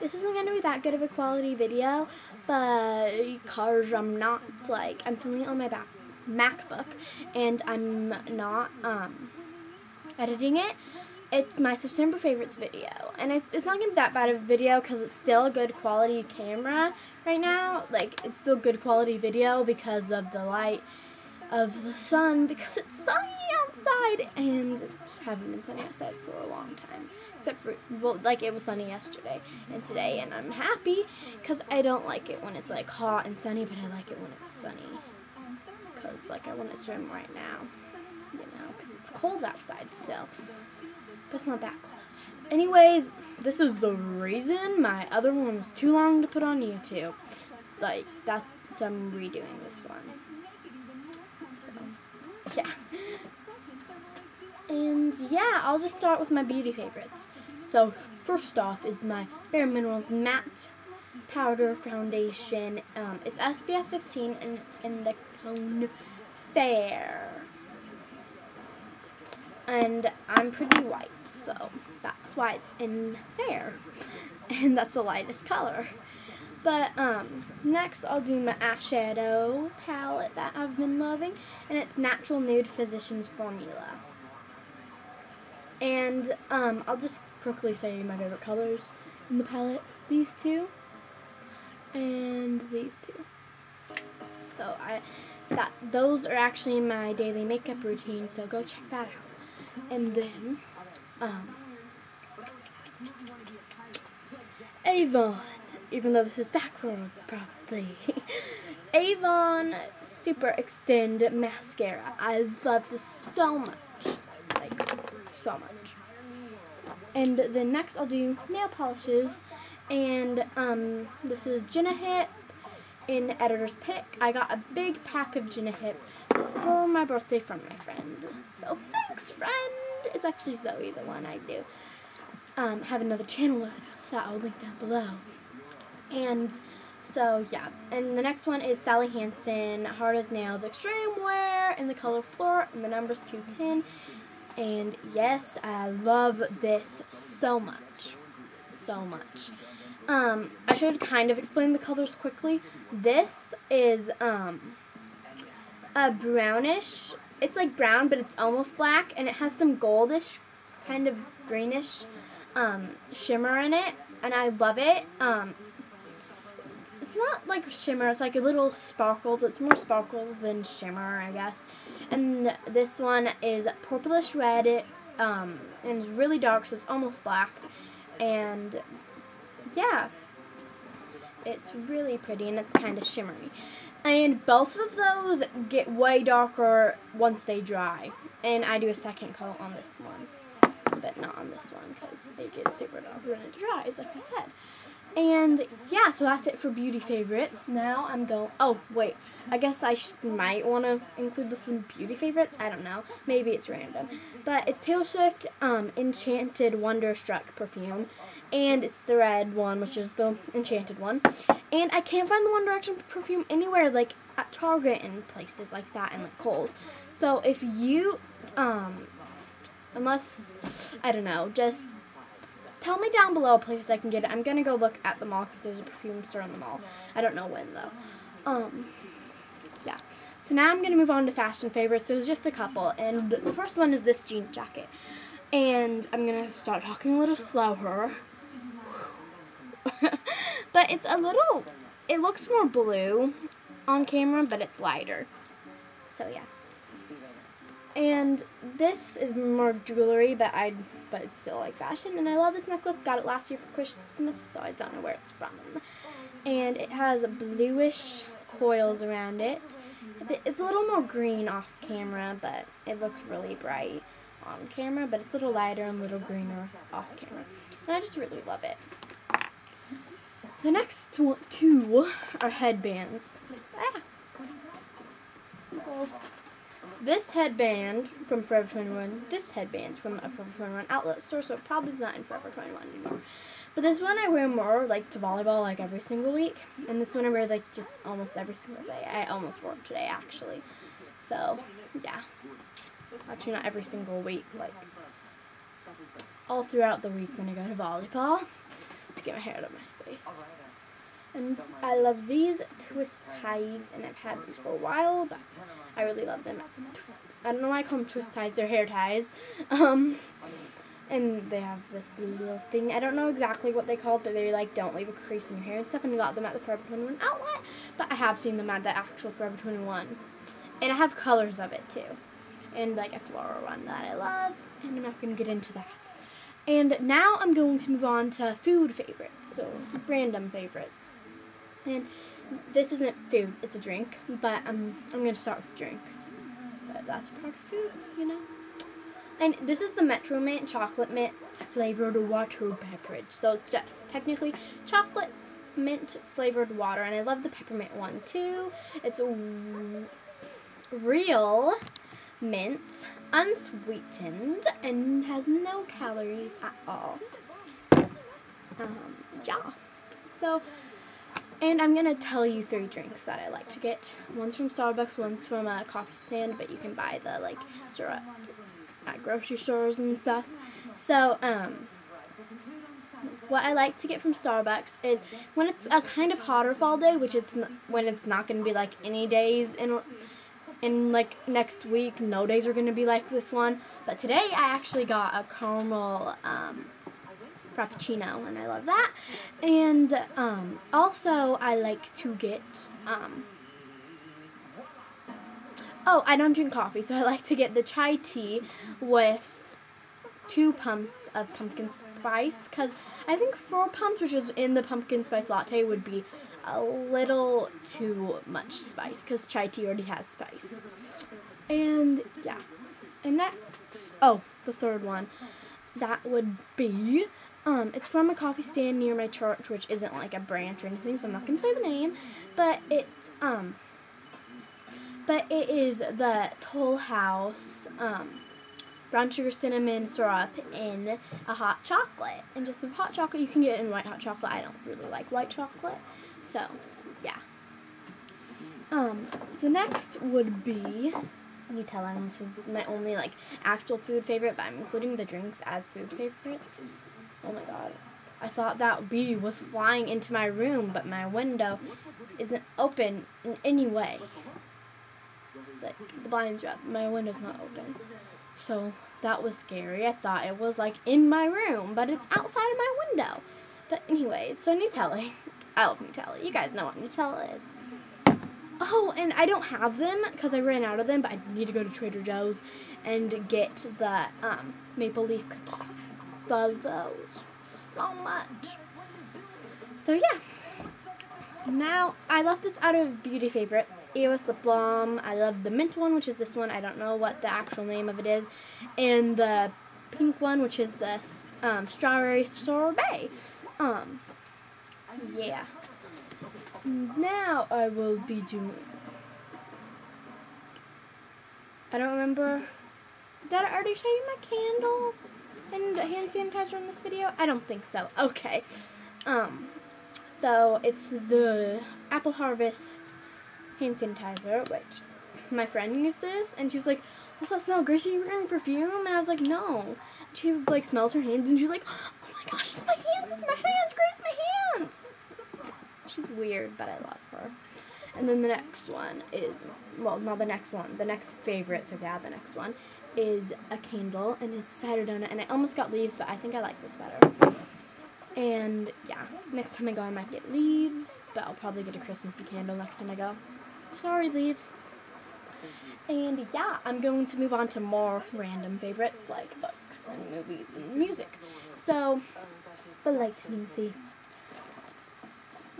This isn't going to be that good of a quality video, but because I'm not, like, I'm filming it on my back MacBook, and I'm not, um, editing it. It's my September favorites video, and it's not going to be that bad of a video because it's still a good quality camera right now. Like, it's still good quality video because of the light of the sun, because it's sunny outside, and it haven't been sunny outside for a long time. Except for, well, like, it was sunny yesterday and today, and I'm happy because I don't like it when it's, like, hot and sunny, but I like it when it's sunny. Because, like, I want to swim right now, you know, because it's cold outside still. But it's not that close. Anyways, this is the reason my other one was too long to put on YouTube. Like, that's, I'm redoing this one. So, yeah. And yeah, I'll just start with my beauty favorites. So, first off is my Bare Minerals Matte Powder Foundation. Um, it's SPF 15 and it's in the tone Fair and I'm pretty white, so that's why it's in fair, and that's the lightest color. But um, next I'll do my eyeshadow palette that I've been loving, and it's Natural Nude Physicians Formula. And um, I'll just quickly say my favorite colors in the palettes. These two, and these two. So I, that those are actually my daily makeup routine, so go check that out. And then, um, Avon, even though this is backwards probably, Avon Super Extend Mascara. I love this so much, like, so much. And then next I'll do nail polishes, and um, this is Jenna Hipp in Editor's Pick. I got a big pack of Jenna Hipp for my birthday from my friend. So thanks, friend. It's actually Zoe, the one I do. Um, have another channel that I'll link down below. And so yeah, and the next one is Sally Hansen Hard as Nails Extreme Wear in the color Floor, and the number's 210. And yes, I love this so much, so much. Um, I should kind of explain the colors quickly. This is um, a brownish. It's like brown, but it's almost black, and it has some goldish, kind of greenish um, shimmer in it, and I love it. Um, it's not like shimmer, it's like a little sparkles. It's more sparkle than shimmer, I guess. And this one is purplish red, um, and it's really dark, so it's almost black. And yeah, it's really pretty, and it's kind of shimmery. And both of those get way darker once they dry. And I do a second coat on this one. But not on this one because it gets super dark when it dries, like I said. And yeah, so that's it for beauty favorites. Now I'm going. Oh wait, I guess I might want to include this in beauty favorites. I don't know. Maybe it's random, but it's Taylor Swift um, Enchanted Wonderstruck perfume, and it's the red one, which is the enchanted one. And I can't find the One Direction perfume anywhere, like at Target and places like that, and like Kohl's. So if you, um, unless I don't know, just tell me down below places I can get it. I'm gonna go look at the mall because there's a perfume store in the mall. I don't know when though. Um, yeah. So now I'm gonna move on to fashion favorites. So there's just a couple, and the first one is this jean jacket. And I'm gonna start talking a little slower. but it's a little, it looks more blue on camera, but it's lighter. So yeah. And this is more jewelry, but I, but it's still like fashion. And I love this necklace. Got it last year for Christmas, so I don't know where it's from. And it has bluish coils around it. It's a little more green off camera, but it looks really bright on camera. But it's a little lighter and a little greener off camera. And I just really love it. The next two are headbands. Ah. This headband from Forever 21, this headband's from a Forever 21 outlet store, so it probably not in Forever 21 anymore. But this one I wear more, like, to volleyball, like, every single week. And this one I wear, like, just almost every single day. I almost wore it today, actually. So, yeah. Actually, not every single week, like, all throughout the week when I go to volleyball to get my hair out of my face. And I love these twist ties, and I've had these for a while, but I really love them. I don't know why I call them twist ties, they're hair ties. Um, and they have this little thing. I don't know exactly what they call it, but they like don't leave a crease in your hair and stuff. And we got them at the Forever 21 outlet, but I have seen them at the actual Forever 21. And I have colors of it too. And like a floral one that I love, and I'm not to get into that. And now I'm going to move on to food favorites, so random favorites. And this isn't food, it's a drink, but I'm, I'm going to start with drinks. But that's part of food, you know? And this is the Metromint chocolate mint flavored water beverage. So it's just technically chocolate mint flavored water, and I love the peppermint one too. It's real mint, unsweetened, and has no calories at all. Um, yeah. So, and I'm going to tell you three drinks that I like to get. One's from Starbucks, one's from a coffee stand, but you can buy the, like, syrup at grocery stores and stuff. So, um, what I like to get from Starbucks is when it's a kind of hotter fall day, which it's when it's not going to be like any days in in like next week. No days are going to be like this one. But today I actually got a caramel um, frappuccino, and I love that. And um, also I like to get um, Oh, I don't drink coffee, so I like to get the chai tea with two pumps of pumpkin spice because I think four pumps, which is in the pumpkin spice latte, would be a little too much spice because chai tea already has spice. And yeah, and that, oh, the third one, that would be, um, it's from a coffee stand near my church, which isn't like a branch or anything, so I'm not to say the name, but it's, um, but it is the Toll House um, brown sugar cinnamon syrup in a hot chocolate. And just the hot chocolate you can get in white hot chocolate. I don't really like white chocolate. So, yeah. Um, the next would be Nutella. This is my only like actual food favorite, but I'm including the drinks as food favorites. Oh my god. I thought that bee was flying into my room, but my window isn't open in any way like the blinds are up. My window's not open. So that was scary. I thought it was like in my room, but it's outside of my window. But anyways, so Nutella. I love Nutella. You guys know what Nutella is. Oh, and I don't have them because I ran out of them, but I need to go to Trader Joe's and get the um, maple leaf cookies. Love those so much. So yeah. Now, I left this out of beauty favorites. EOS Lip Balm. I love the mint one, which is this one. I don't know what the actual name of it is. And the pink one, which is this um, strawberry sorbet. Um, yeah. Now I will be doing. I don't remember. Did I already show you my candle and hand sanitizer in this video? I don't think so. Okay. Um, so it's the Apple Harvest hand sanitizer, which my friend used this, and she was like, "What's that smell? Gracie, you wearing perfume?" And I was like, "No." She like smells her hands, and she's like, "Oh my gosh, it's my hands! It's my hands! Grace, my hands!" She's weird, but I love her. And then the next one is, well, not the next one, the next favorite, so yeah, the next one is a candle, and it's cider donut, and I almost got leaves, but I think I like this better. And yeah, next time I go I might get leaves, but I'll probably get a Christmassy candle next time I go. Sorry, leaves. And yeah, I'm going to move on to more random favorites like books and movies and music. So, The Lightning Thief.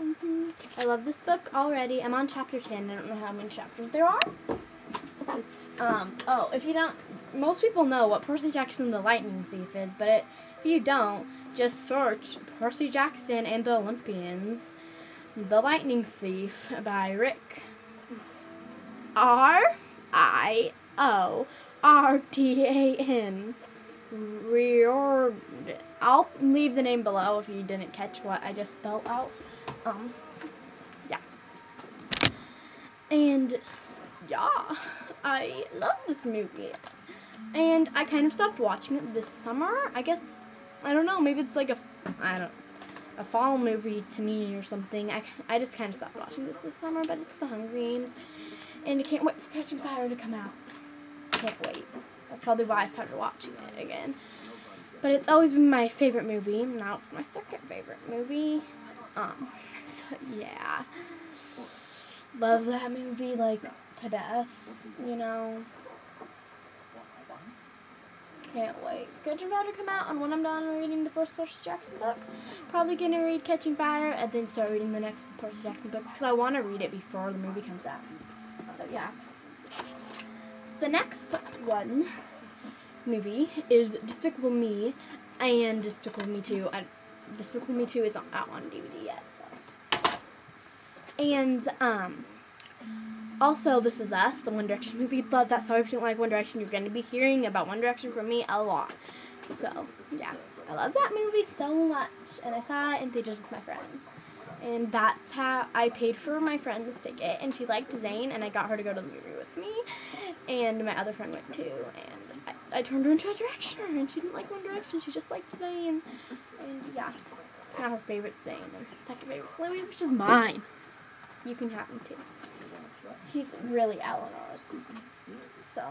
Mm -hmm. I love this book already. I'm on chapter 10. I don't know how many chapters there are. It's, um, oh, if you don't, most people know what Percy Jackson the Lightning Thief is, but it, if you don't, just search Percy Jackson and the Olympians, The Lightning Thief by Rick R I O R T A N. I'll leave the name below if you didn't catch what I just spelled out. Um, yeah. And yeah, I love this movie. And I kind of stopped watching it this summer. I guess I don't know, maybe it's like a, I don't, a fall movie to me or something. I, I just kind of stopped watching this this summer, but it's The Hunger Games, and I can't wait for Catching Fire to come out. Can't wait. That's probably why I started watching it again. But it's always been my favorite movie. Now it's my second favorite movie. Um, so yeah. Love that movie like to death, you know. Can't wait. Catching Fire to come out, and when I'm done reading the first Percy Jackson book, probably gonna read Catching Fire and then start reading the next Percy Jackson books because I want to read it before the movie comes out. So yeah. The next one movie is Despicable Me and Despicable Me 2. I, Despicable Me 2 is not out on DVD yet, so. And, um, also, This Is Us, the One Direction movie. Love that. So if you don't like One Direction, you're going to be hearing about One Direction from me a lot. So, yeah. I love that movie so much. And I saw it in theaters with my friends. And that's how I paid for my friend's ticket. And she liked Zayn, and I got her to go to the movie with me. And my other friend went too. And I, I turned her into a Directioner, and she didn't like One Direction. She just liked Zayn. And yeah. Now her favorite Zayn, and second favorite Louis, which is mine. You can have them too. He's really Eleanor's. So.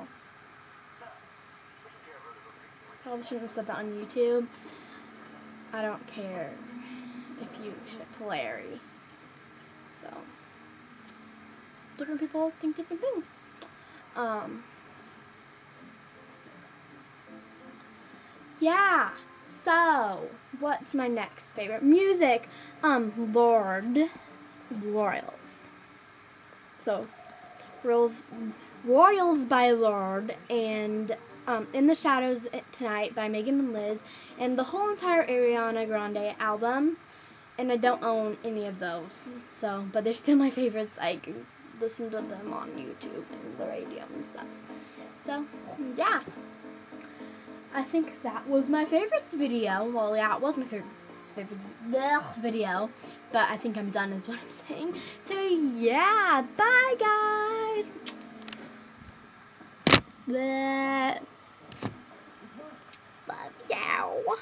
Probably shouldn't have said that on YouTube. I don't care if you ship Larry. So. Different people think different things. Um. Yeah. So, what's my next favorite music? Um, Lorde Royals. So, Royals, Royals by Lorde and um, In the Shadows Tonight by Megan and Liz and the whole entire Ariana Grande album. And I don't own any of those, so but they're still my favorites. I can listen to them on YouTube and the radio and stuff. So yeah, I think that was my favorites video. Well, yeah, it was my favorite favorite video, but I think I'm done is what I'm saying. So yeah, bye guys. Bleh. Love you.